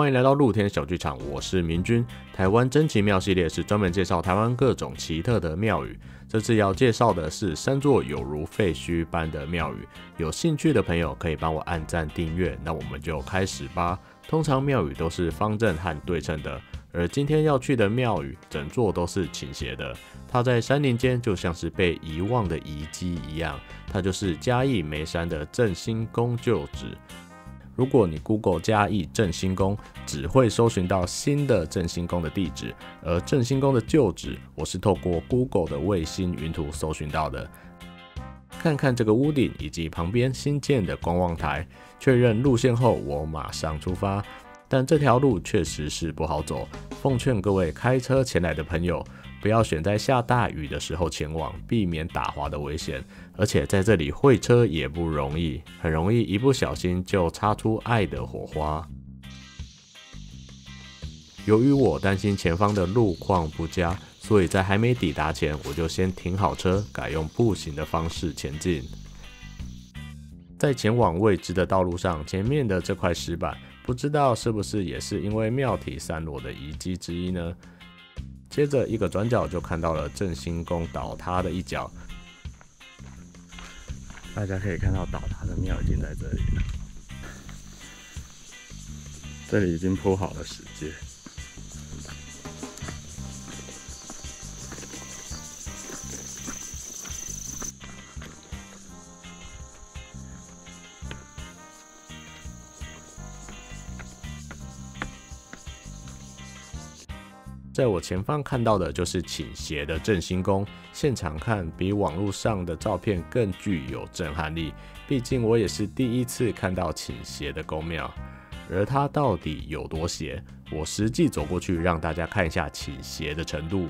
欢迎来到露天小剧场，我是明君。台湾真奇庙系列是专门介绍台湾各种奇特的庙宇，这次要介绍的是三座有如废墟般的庙宇。有兴趣的朋友可以帮我按赞订阅，那我们就开始吧。通常庙宇都是方正和对称的，而今天要去的庙宇整座都是倾斜的。它在山林间就像是被遗忘的遗迹一样，它就是嘉义梅山的振兴宫旧址。如果你 Google 嘉义振兴宫，只会搜寻到新的振兴宫的地址，而振兴宫的旧址，我是透过 Google 的卫星云图搜寻到的。看看这个屋顶以及旁边新建的观望台，确认路线后，我马上出发。但这条路确实是不好走，奉劝各位开车前来的朋友。不要选在下大雨的时候前往，避免打滑的危险。而且在这里会车也不容易，很容易一不小心就擦出爱的火花。由于我担心前方的路况不佳，所以在还没抵达前，我就先停好车，改用步行的方式前进。在前往未知的道路上，前面的这块石板，不知道是不是也是因为庙体散落的遗迹之一呢？接着一个转角就看到了振兴宫倒塌的一角，大家可以看到倒塌的庙已经在这里了，这里已经铺好了石阶。在我前方看到的就是倾斜的振兴宫，现场看比网络上的照片更具有震撼力。毕竟我也是第一次看到倾斜的宫庙，而它到底有多斜？我实际走过去让大家看一下倾斜的程度。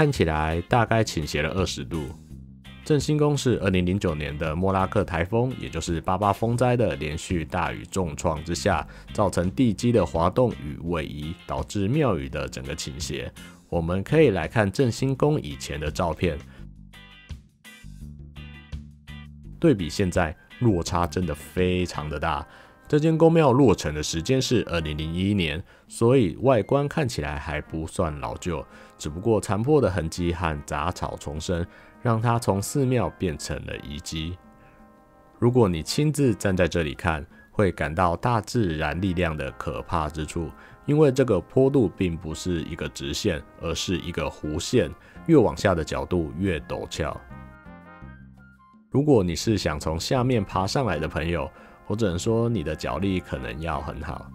看起来大概倾斜了二十度。振兴宫是二零零九年的莫拉克台风，也就是八八风灾的连续大雨重创之下，造成地基的滑动与位移，导致庙宇的整个倾斜。我们可以来看振兴宫以前的照片，对比现在，落差真的非常的大。这间宫庙落成的时间是二零零一年，所以外观看起来还不算老旧，只不过残破的痕迹和杂草丛生，让它从寺庙变成了遗迹。如果你亲自站在这里看，会感到大自然力量的可怕之处，因为这个坡度并不是一个直线，而是一个弧线，越往下的角度越陡峭。如果你是想从下面爬上来的朋友，我只能说，你的脚力可能要很好。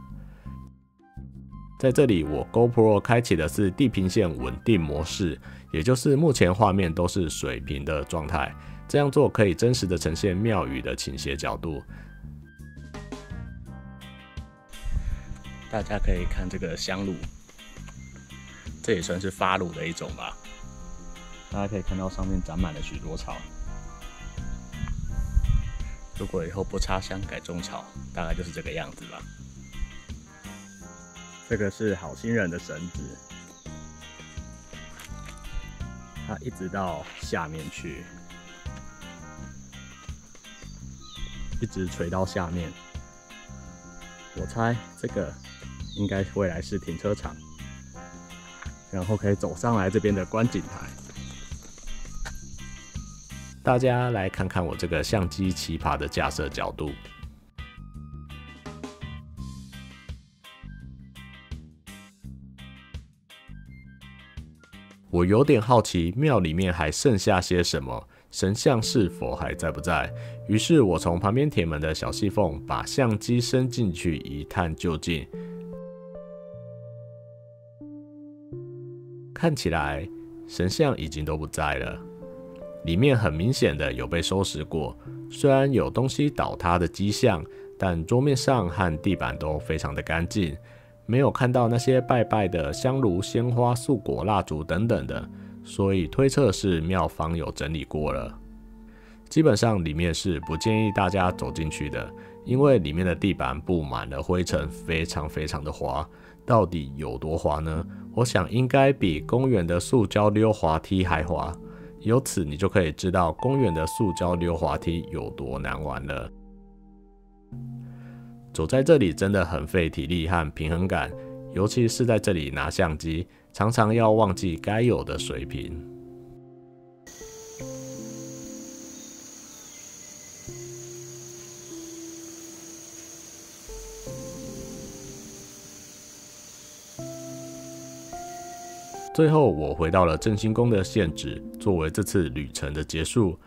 在这里，我 GoPro 开启的是地平线稳定模式，也就是目前画面都是水平的状态。这样做可以真实的呈现庙宇的倾斜角度。大家可以看这个香炉，这也算是发炉的一种吧。大家可以看到上面长满了许多草。如果以后不插香改种草，大概就是这个样子吧。这个是好心人的绳子，它一直到下面去，一直垂到下面。我猜这个应该未来是停车场，然后可以走上来这边的观景台。大家来看看我这个相机奇葩的架设角度。我有点好奇庙里面还剩下些什么，神像是否还在不在？于是我从旁边铁门的小细缝把相机伸进去一探究竟。看起来神像已经都不在了。里面很明显的有被收拾过，虽然有东西倒塌的迹象，但桌面上和地板都非常的干净，没有看到那些拜拜的香炉、鲜花、素果、蜡烛等等的，所以推测是庙方有整理过了。基本上里面是不建议大家走进去的，因为里面的地板布满了灰尘，非常非常的滑。到底有多滑呢？我想应该比公园的塑胶溜滑梯还滑。由此你就可以知道公园的塑胶溜滑梯有多难玩了。走在这里真的很费体力和平衡感，尤其是在这里拿相机，常常要忘记该有的水平。最后，我回到了正兴宫的现址，作为这次旅程的结束。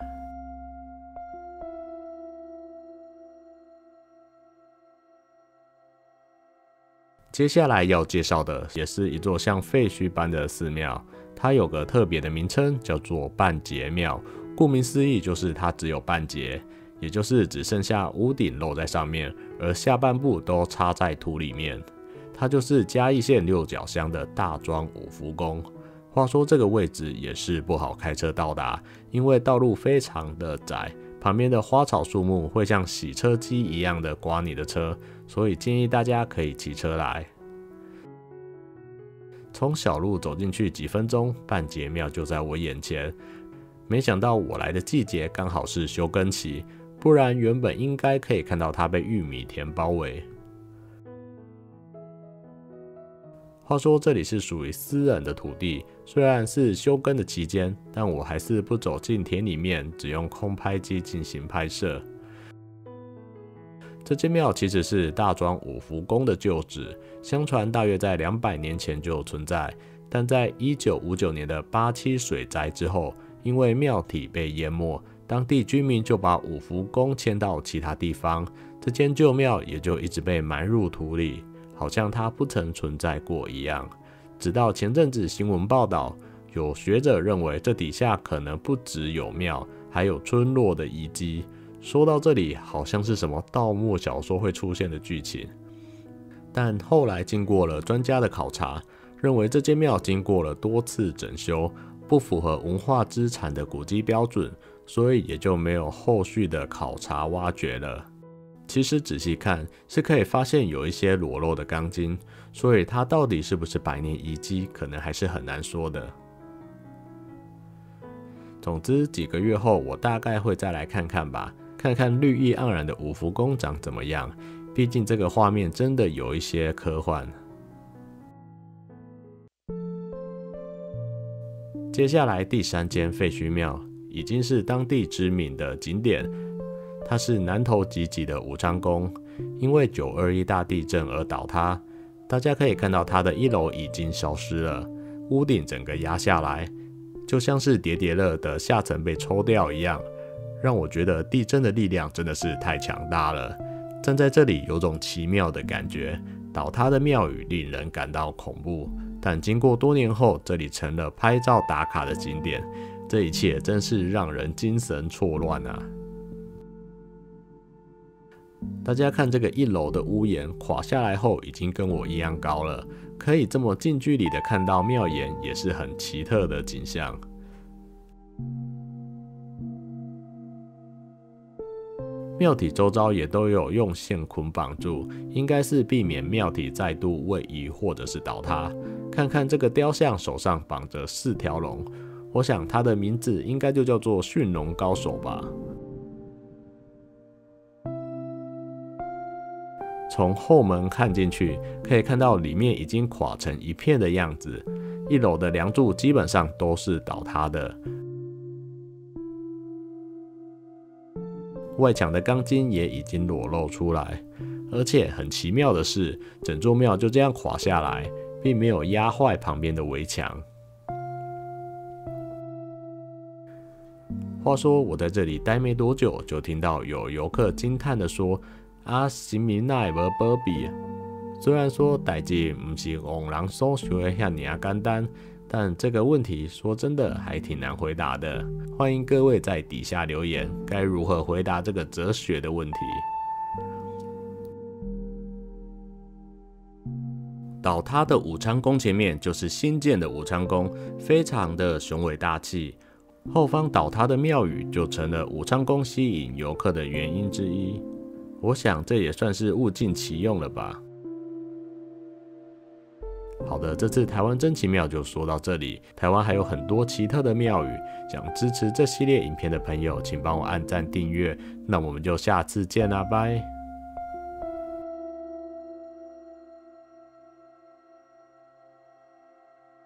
接下来要介绍的，也是一座像废墟般的寺庙，它有个特别的名称，叫做半截庙。顾名思义，就是它只有半截，也就是只剩下屋顶露在上面，而下半部都插在土里面。它就是嘉义县六角乡的大庄五福宫。话说这个位置也是不好开车到达，因为道路非常的窄，旁边的花草树木会像洗车机一样的刮你的车，所以建议大家可以骑车来。从小路走进去几分钟，半截庙就在我眼前。没想到我来的季节刚好是休耕期，不然原本应该可以看到它被玉米田包围。话说这里是属于私人的土地，虽然是休耕的期间，但我还是不走进田里面，只用空拍机进行拍摄。这间庙其实是大庄五福宫的旧址，相传大约在两百年前就存在，但在一九五九年的八七水灾之后，因为庙体被淹没，当地居民就把五福宫迁到其他地方，这间旧庙也就一直被埋入土里。好像它不曾存在过一样。直到前阵子新闻报道，有学者认为这底下可能不只有庙，还有村落的遗迹。说到这里，好像是什么盗墓小说会出现的剧情。但后来经过了专家的考察，认为这间庙经过了多次整修，不符合文化资产的古迹标准，所以也就没有后续的考察挖掘了。其实仔细看是可以发现有一些裸露的钢筋，所以它到底是不是百年遗迹，可能还是很难说的。总之，几个月后我大概会再来看看吧，看看绿意盎然的五福宫长怎么样。毕竟这个画面真的有一些科幻。接下来第三间废墟庙，已经是当地知名的景点。它是南投集集的武昌宫，因为九二一大地震而倒塌。大家可以看到，它的一楼已经消失了，屋顶整个压下来，就像是叠叠乐的下层被抽掉一样，让我觉得地震的力量真的是太强大了。站在这里，有种奇妙的感觉。倒塌的庙宇令人感到恐怖，但经过多年后，这里成了拍照打卡的景点。这一切真是让人精神错乱啊！大家看这个一楼的屋檐垮下来后，已经跟我一样高了，可以这么近距离的看到庙檐，也是很奇特的景象。庙体周遭也都有用线捆绑住，应该是避免庙体再度位移或者是倒塌。看看这个雕像手上绑着四条龙，我想它的名字应该就叫做驯龙高手吧。从后门看进去，可以看到里面已经垮成一片的样子。一楼的梁柱基本上都是倒塌的，外墙的钢筋也已经裸露出来。而且很奇妙的是，整座庙就这样垮下来，并没有压坏旁边的围墙。话说我在这里待没多久，就听到有游客惊叹的说。啊，神明那也无保庇。虽然说代志不是往人所想的遐尔简单，但这个问题说真的还挺难回答的。欢迎各位在底下留言，该如何回答这个哲学的问题？倒塌的武昌宫前面就是新建的武昌宫，非常的雄伟大气。后方倒塌的庙宇就成了武昌宫吸引游客的原因之一。我想这也算是物尽其用了吧。好的，这次台湾真奇妙就说到这里。台湾还有很多奇特的庙宇，想支持这系列影片的朋友，请帮我按赞订阅。那我们就下次见啦，拜。